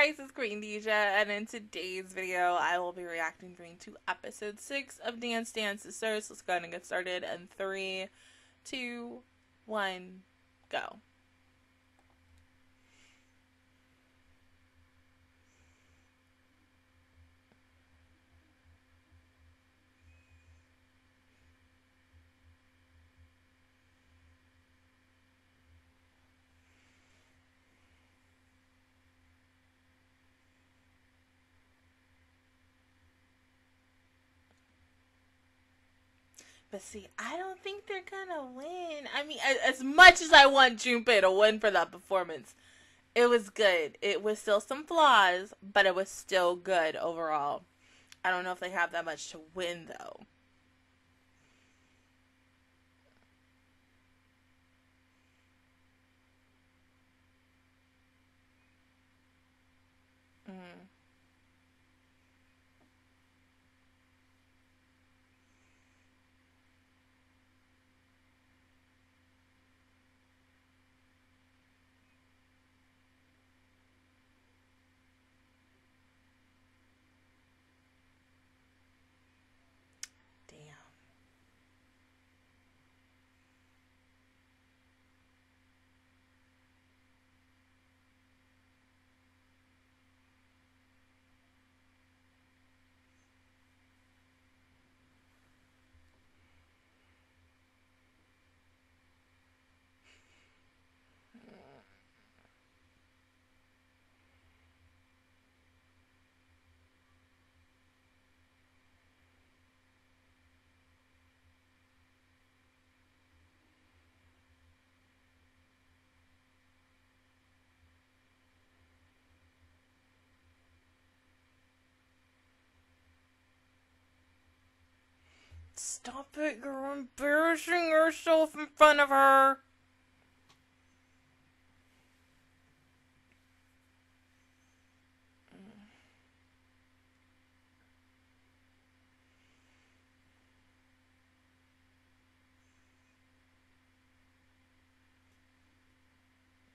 guys, it's Queendija, and in today's video, I will be reacting to episode 6 of Dance Dance Danseur. Let's go ahead and get started in three, two, one, go. But see, I don't think they're gonna win. I mean, as, much as I want Junpei to win for that performance, it was good. It was still some flaws, but it was still good overall. I don't know if they have that much to win though. Mm. Stop it, you're embarrassing yourself in front of her.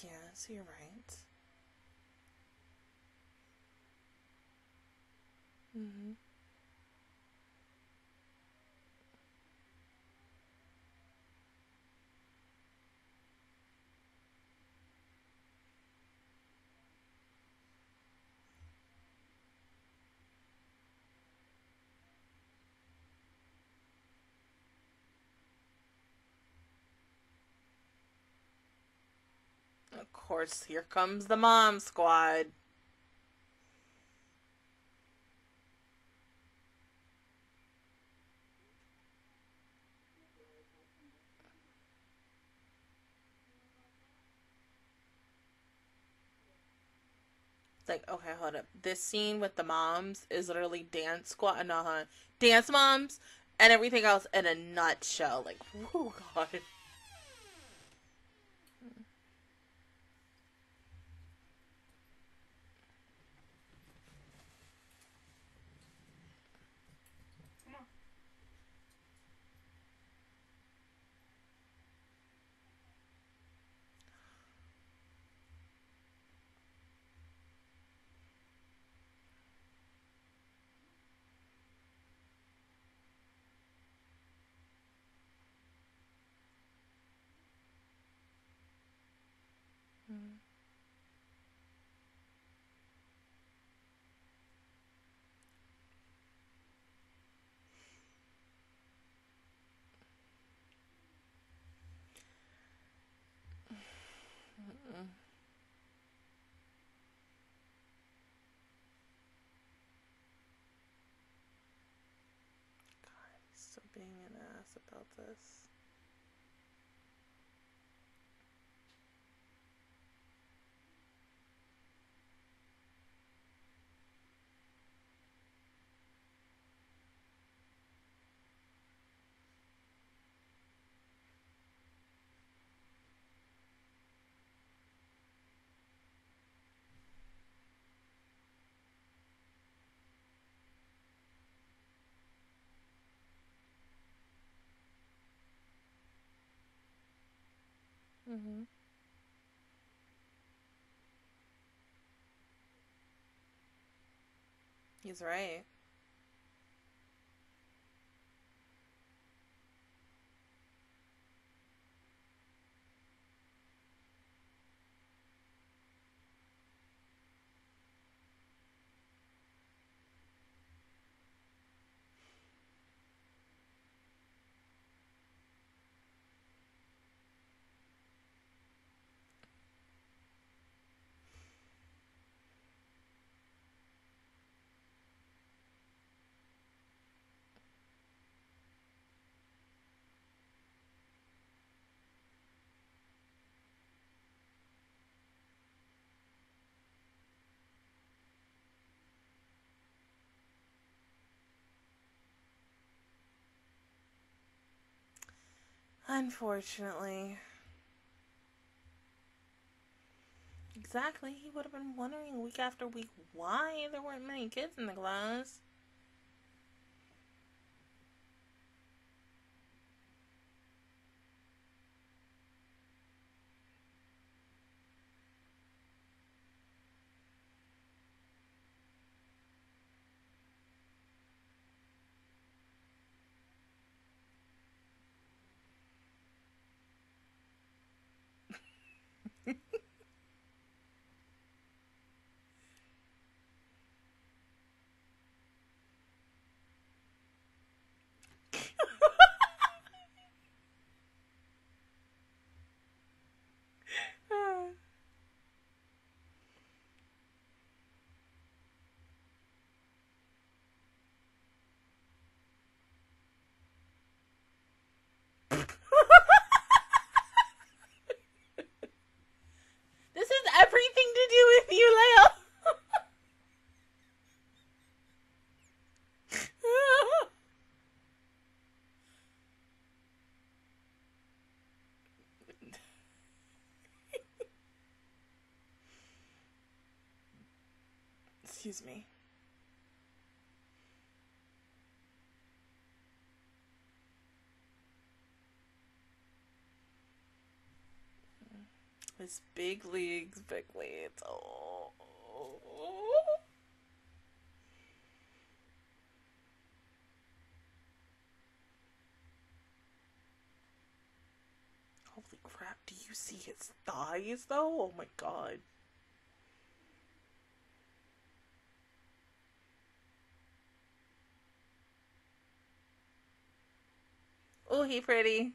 Yes, you're right. Mm-hmm. Of course, here comes the mom squad. It's like, okay, hold up. This scene with the moms is literally dance squad, no, huh? Dance moms and everything else in a nutshell. Like, oh god. Still being an ass about this. Mm-hmm. He's right. Unfortunately. Exactly. He would have been wondering week after week why there weren't many kids in the class. this has everything to do with you, Leo. Excuse me. His big leagues, big leads. Oh. Holy crap, do you see his thighs though? Oh my god. He pretty.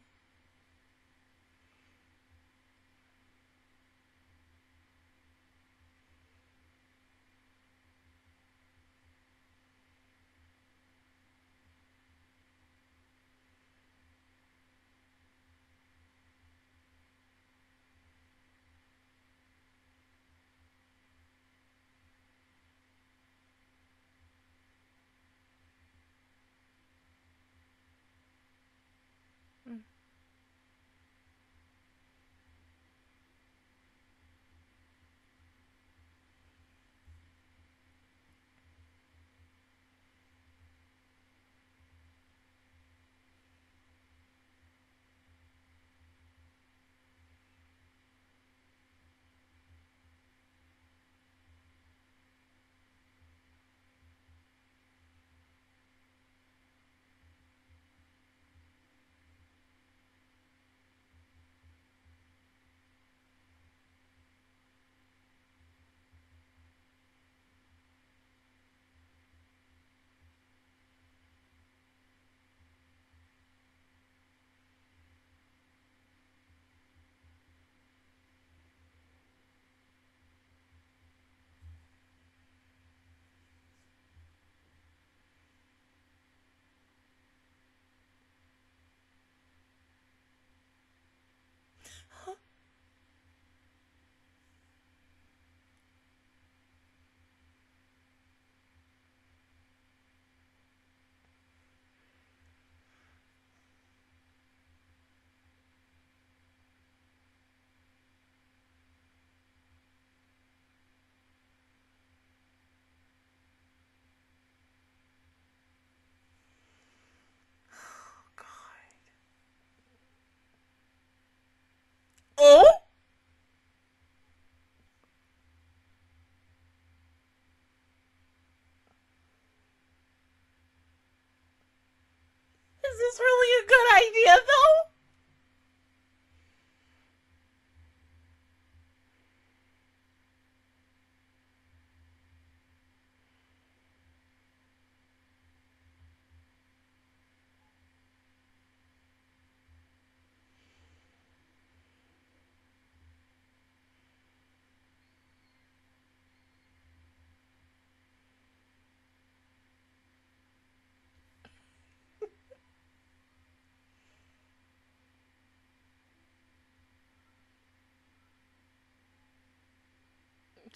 really a good idea, though.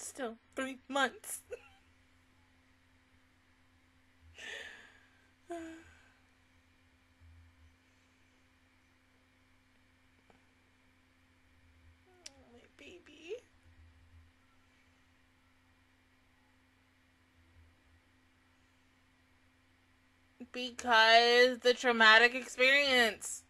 Still three months. Baby, because the traumatic experience.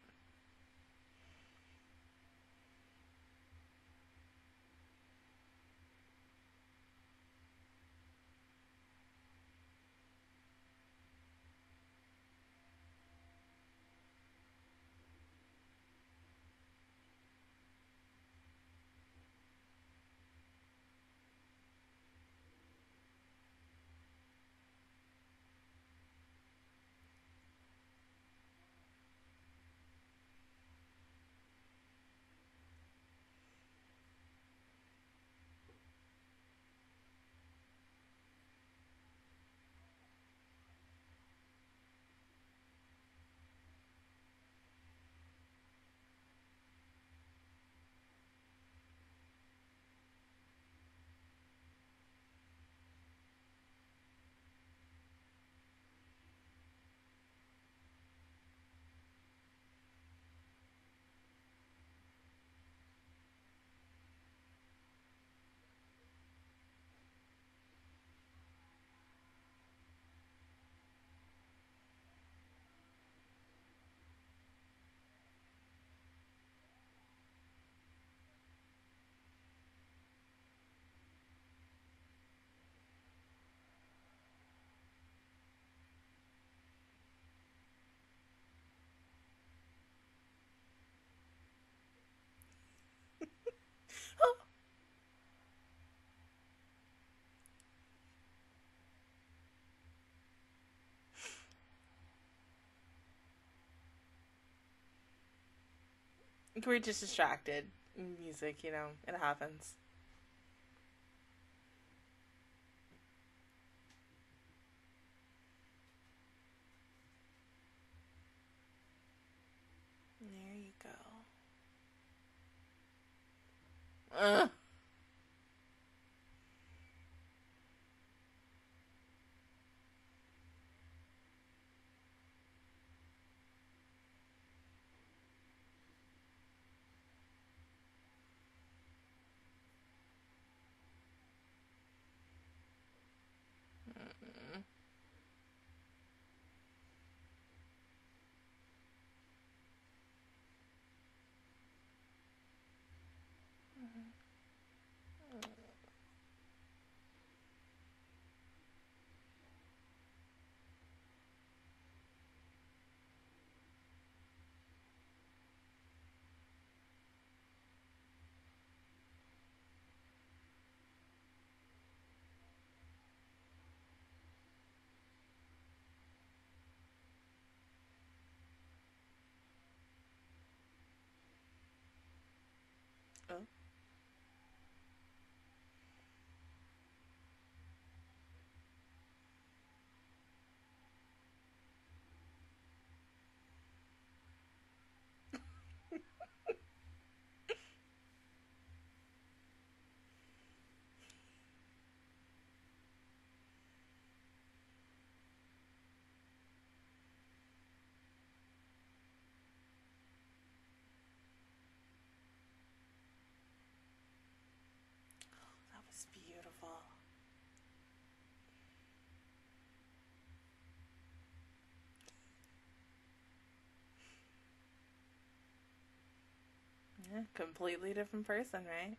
We're just distracted. Music, you know, it happens. There you go. Ugh. Oh. That was beautiful. Yeah, completely different person, right?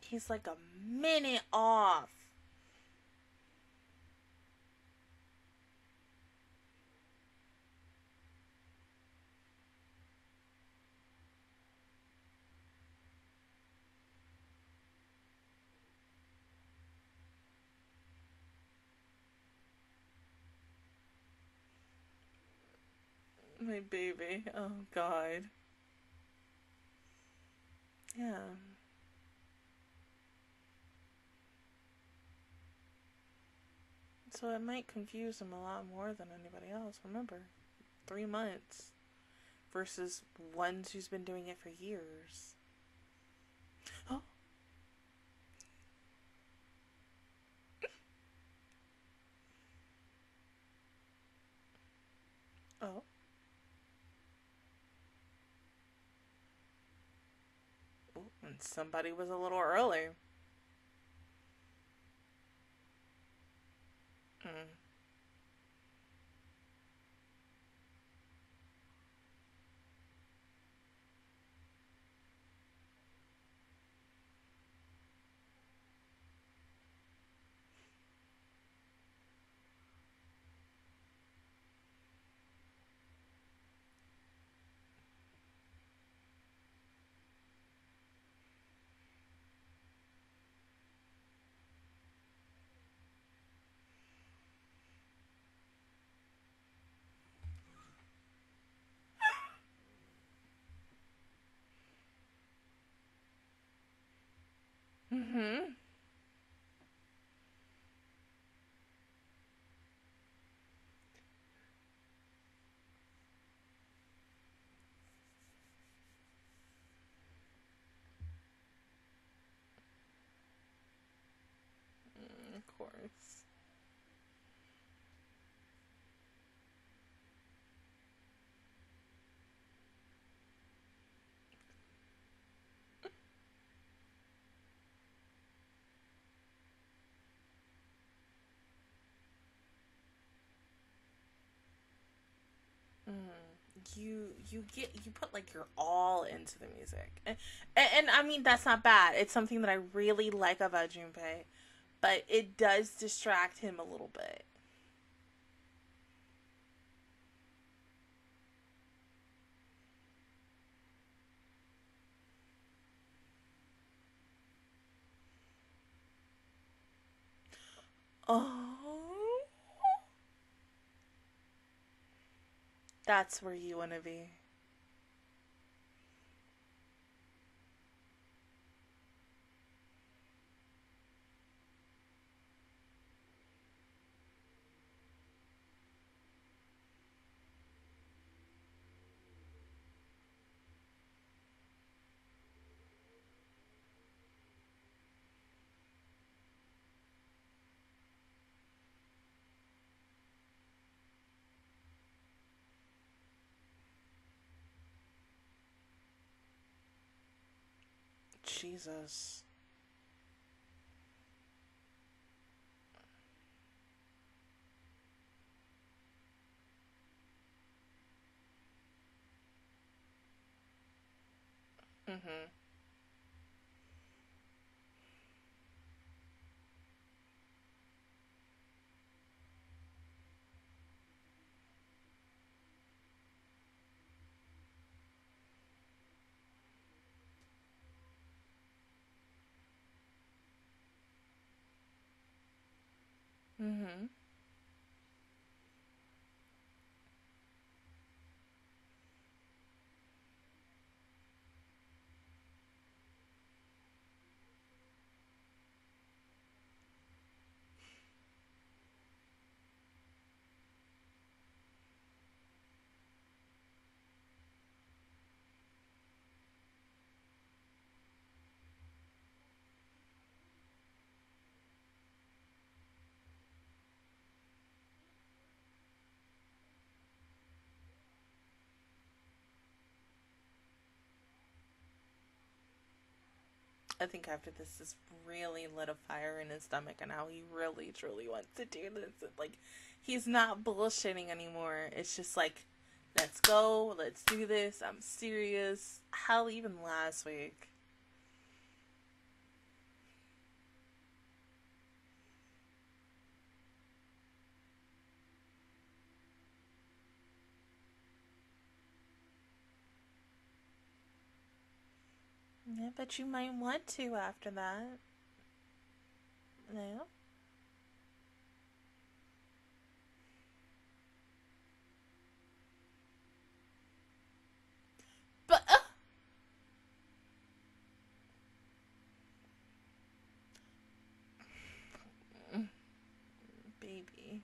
He's like a minute off. My baby. Oh, God. Yeah. So it might confuse him a lot more than anybody else. Remember, three months versus ones who's been doing it for years. Oh. Oh. And somebody was a little early. Mm. Mm-hmm. Mm, of course. Mm. You you get you put like your all into the music, and, and, and I mean that's not bad. It's something that I really like about Junpei, but it does distract him a little bit. Oh, that's where you want to be. Jesus. Mhm. Mhm. I think after this has really lit a fire in his stomach and how he really truly wants to do this. Like he's not bullshitting anymore. It's just like, let's go, let's do this. I'm serious. Hell, even last week. Yeah, but you might want to after that. No? But. Uh, baby.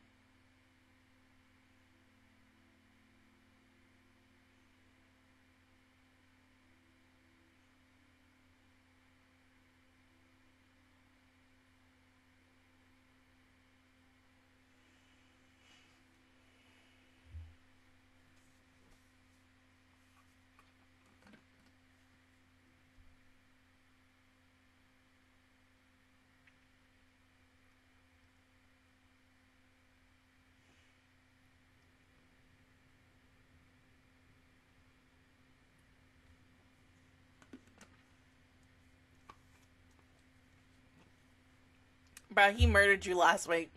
He murdered you last week.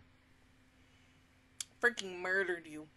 Freaking murdered you.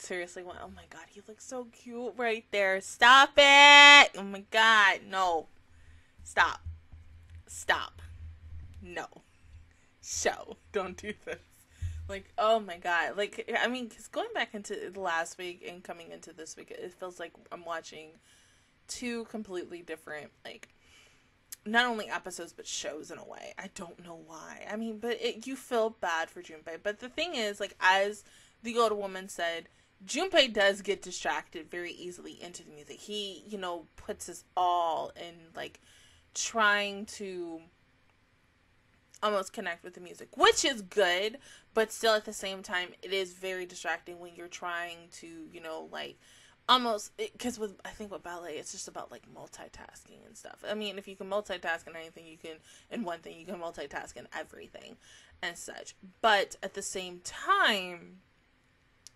Seriously went, oh my god, he looks so cute right there. Stop it! Oh my god, no. Stop. Stop. No. Show. Don't do this. Like, oh my god. Like, I mean, because going back into the last week and coming into this week, it feels like I'm watching two completely different, like, not only episodes but shows in a way. I don't know why. I mean, but it, you feel bad for Junpei. But the thing is, like, as the old woman said, Junpei does get distracted very easily into the music. He, you know, puts his all in like trying to almost connect with the music, which is good, but still at the same time it is very distracting when you're trying to, you know, like almost because with I think with ballet it's just about like multitasking and stuff. I mean, if you can multitask in anything, you can in one thing you can multitask in everything and such. But at the same time,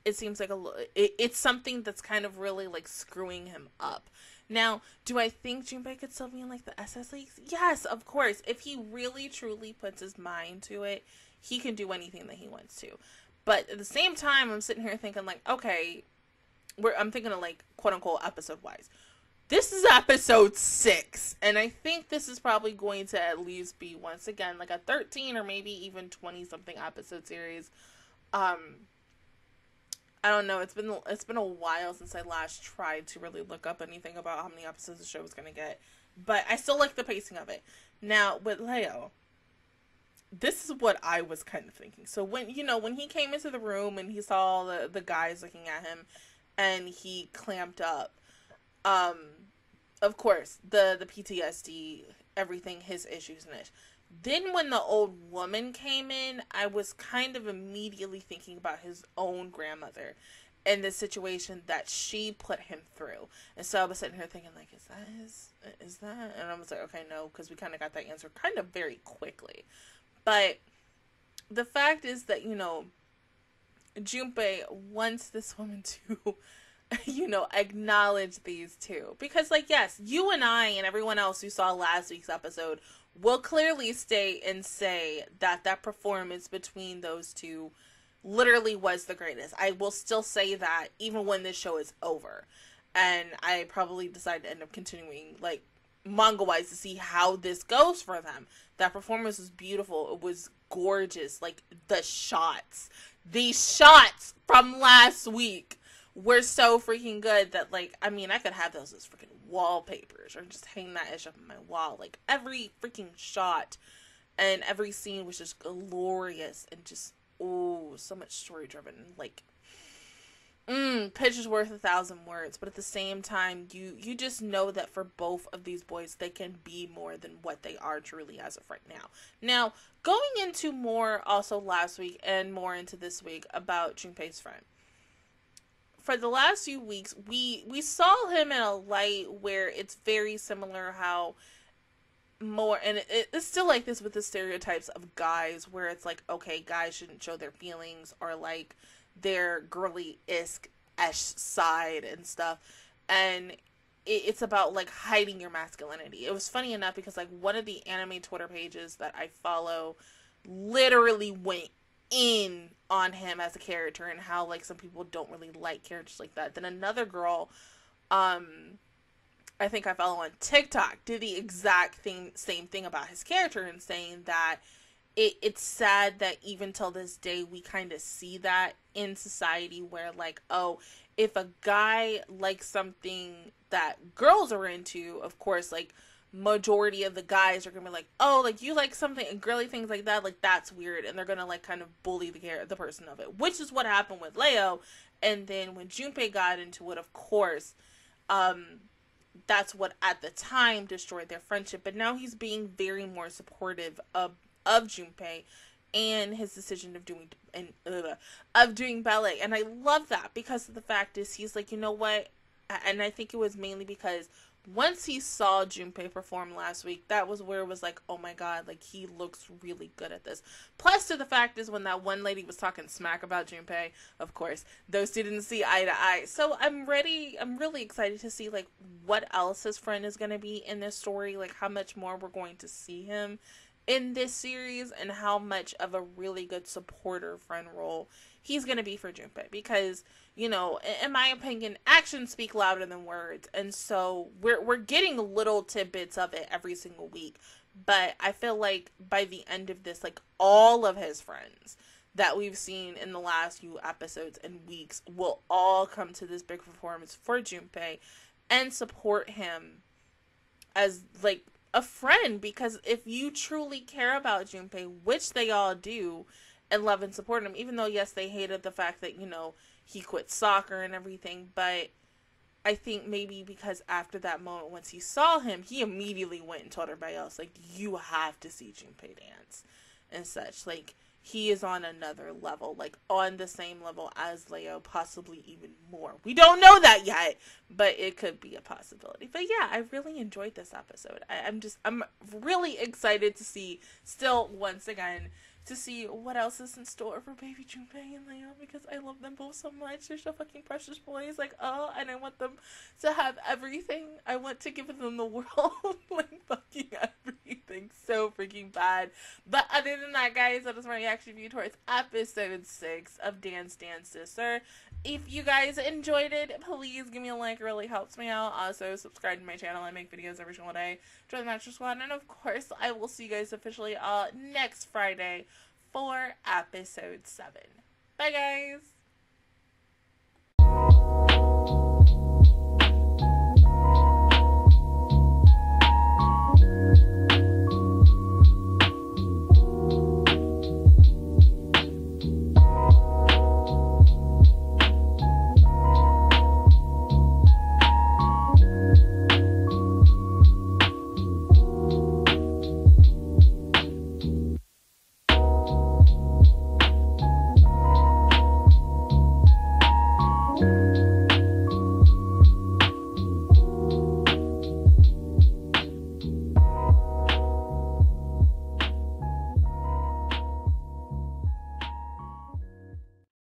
it seems like a it, it's something that's kind of really like screwing him up. Now, do I think Junpei could still be in like the SS leagues? Yes, of course. If he really truly puts his mind to it, he can do anything that he wants to. But at the same time, I'm sitting here thinking like, okay, we're I'm thinking of like quote unquote episode wise. This is episode six, and I think this is probably going to at least be once again like a 13 or maybe even 20 something episode series. Um, I don't know. It's been it's been a while since I last tried to really look up anything about how many episodes the show was gonna get, but I still like the pacing of it. Now with Leo, this is what I was kind of thinking. So when you know when he came into the room and he saw the the guys looking at him, and he clamped up, um, of course the the PTSD, everything, his issues and it. Then, when the old woman came in, I was kind of immediately thinking about his own grandmother and the situation that she put him through. And so I was sitting here thinking, like, is that his? Is that? And I was like, okay, no, because we kind of got that answer kind of very quickly. But the fact is that, you know, Junpei wants this woman to, you know, acknowledge these two. Because, like, yes, you and I and everyone else who saw last week's episode will clearly state and say that that performance between those two literally was the greatest. I will still say that even when this show is over. And I probably decide to end up continuing like manga wise to see how this goes for them. That performance was beautiful. It was gorgeous. Like the shots. These shots from last week were so freaking good that like I mean I could have those as freaking wallpapers or just hang that ish up on my wall. Like every freaking shot and every scene was just glorious and just oh so much story driven. Like mm, pictures worth a thousand words, but at the same time you you just know that for both of these boys they can be more than what they are truly as of right now. Now, going into more also last week and more into this week about Junpei's friend for the last few weeks we we saw him in a light where it's very similar how more and it, it's still like this with the stereotypes of guys where it's like okay guys shouldn't show their feelings or like their girly isk esh side and stuff, and it's about like hiding your masculinity. It was funny enough because like one of the anime Twitter pages that I follow literally went in on him as a character and how like some people don't really like characters like that. Then another girl, um, I think I follow on TikTok did the exact thing, same thing about his character and saying that it it's sad that even till this day we kind of see that in society where like oh if a guy likes something that girls are into, of course, like majority of the guys are gonna be like, oh, like you like something and girly things like that, like that's weird, and they're gonna like kind of bully the care the person of it, which is what happened with Leo. And then when Junpei got into it, of course, um, that's what at the time destroyed their friendship. But now he's being very more supportive of of Junpei and his decision of doing and uh, of doing ballet and i love that because the fact is he's like you know what and i think it was mainly because once he saw Junpei perform last week, that was where it was like, oh my god, like he looks really good at this. Plus, to the fact is when that one lady was talking smack about Junpei, of course, those two didn't see eye to eye. So I'm ready. I'm really excited to see like what else his friend is gonna be in this story, like how much more we're going to see him in this series and how much of a really good supporter friend role he's going to be for Junpei because you know in my opinion actions speak louder than words. And so we're we're getting little tidbits of it every single week. But I feel like by the end of this like all of his friends that we've seen in the last few episodes and weeks will all come to this big performance for Junpei and support him as like a friend. Because if you truly care about Junpei, which they all do, and love and support him, even though yes, they hated the fact that you know he quit soccer and everything, but I think maybe because after that moment, once he saw him, he immediately went and told everybody else like, "You have to see Junpei dance," and such. Like he is on another level, like on the same level as Leo, possibly even more. We don't know that yet, but it could be a possibility. But yeah, I really enjoyed this episode. I, I'm just, I'm really excited to see, still, once again, to see what else is in store for baby Junpei and Leo because I love them both so much. They're so fucking precious boys. Like, oh, and I want them to have everything. I want to give them the world. like, fucking everything. So freaking bad. But other than that, guys, that is my reaction view towards episode 6 of Dance Dance Danseur. If you guys enjoyed it, please give me a like. It really helps me out. Also, subscribe to my channel. I make videos every single day. Join the Master Squad. And of course, I will see you guys officially uh, next Friday for episode 7. Bye, guys!